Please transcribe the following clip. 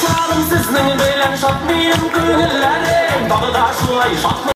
Sarımsız məni beyləm şatmayım gönüllərim Dağı da şulay şatmayım